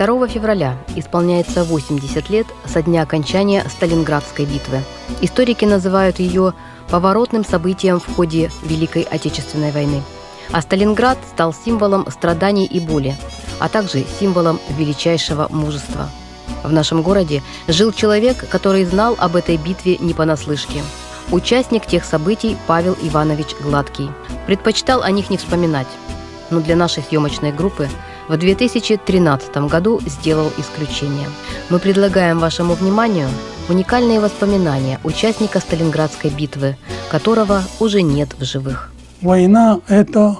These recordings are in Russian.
2 февраля исполняется 80 лет со дня окончания Сталинградской битвы. Историки называют ее поворотным событием в ходе Великой Отечественной войны. А Сталинград стал символом страданий и боли, а также символом величайшего мужества. В нашем городе жил человек, который знал об этой битве не понаслышке. Участник тех событий Павел Иванович Гладкий. Предпочитал о них не вспоминать. Но для нашей съемочной группы в 2013 году сделал исключение. Мы предлагаем вашему вниманию уникальные воспоминания участника Сталинградской битвы, которого уже нет в живых. Война – это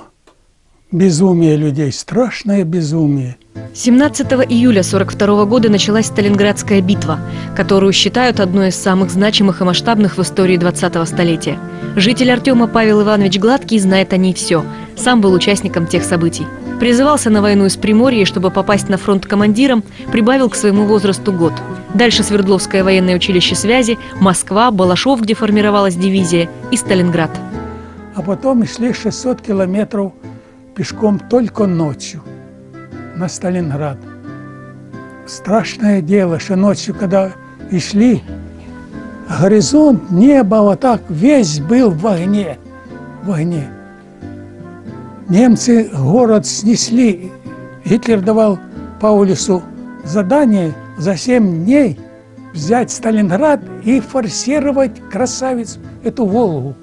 безумие людей, страшное безумие. 17 июля 1942 года началась Сталинградская битва, которую считают одной из самых значимых и масштабных в истории 20-го столетия. Житель Артема Павел Иванович Гладкий знает о ней все. Сам был участником тех событий. Призывался на войну из Приморья, чтобы попасть на фронт командиром, прибавил к своему возрасту год. Дальше Свердловское военное училище связи, Москва, Балашов, где формировалась дивизия, и Сталинград. А потом шли 600 километров пешком только ночью на Сталинград. Страшное дело, что ночью, когда и шли, горизонт, небо вот так весь был в огне, в огне. Немцы город снесли. Гитлер давал Паулюсу задание за семь дней взять Сталинград и форсировать красавец эту Волгу.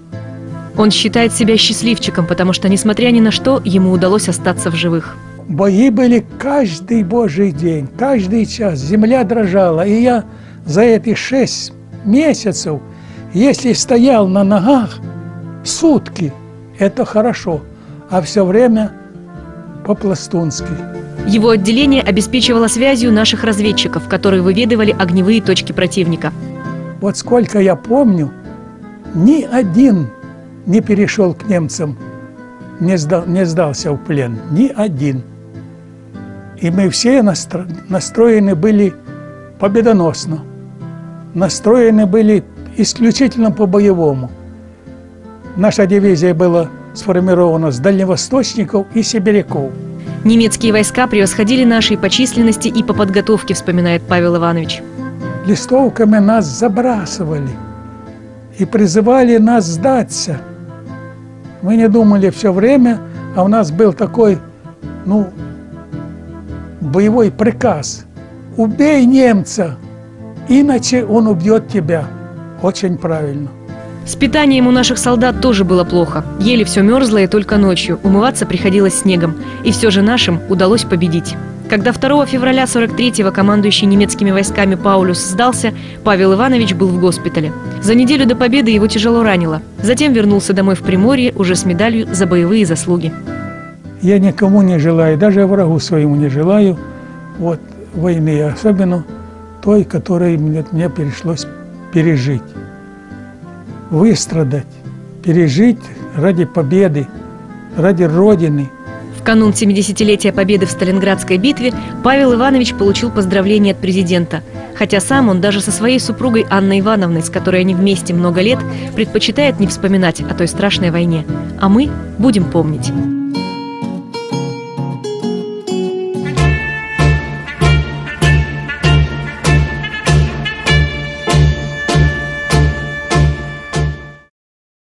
Он считает себя счастливчиком, потому что, несмотря ни на что, ему удалось остаться в живых. Бои были каждый божий день, каждый час. Земля дрожала. И я за эти шесть месяцев, если стоял на ногах сутки, это хорошо. А все время по-пластунски. Его отделение обеспечивало связью наших разведчиков, которые выведывали огневые точки противника. Вот сколько я помню, ни один не перешел к немцам, не, сдал, не сдался в плен, ни один. И мы все настро, настроены были победоносно, настроены были исключительно по-боевому. Наша дивизия была сформирована с дальневосточников и сибиряков. Немецкие войска превосходили наши по численности и по подготовке, вспоминает Павел Иванович. Листовками нас забрасывали и призывали нас сдаться. Мы не думали все время, а у нас был такой, ну, боевой приказ. Убей немца, иначе он убьет тебя. Очень правильно. С питанием у наших солдат тоже было плохо. Ели все мерзло и только ночью. Умываться приходилось снегом. И все же нашим удалось победить. Когда 2 февраля 43-го командующий немецкими войсками Паулюс сдался, Павел Иванович был в госпитале. За неделю до победы его тяжело ранило. Затем вернулся домой в Приморье уже с медалью за боевые заслуги. Я никому не желаю, даже врагу своему не желаю вот, войны, особенно той, которой мне, мне пришлось пережить выстрадать, пережить ради победы, ради Родины. В канун 70-летия победы в Сталинградской битве Павел Иванович получил поздравления от президента. Хотя сам он даже со своей супругой Анной Ивановной, с которой они вместе много лет, предпочитает не вспоминать о той страшной войне. А мы будем помнить.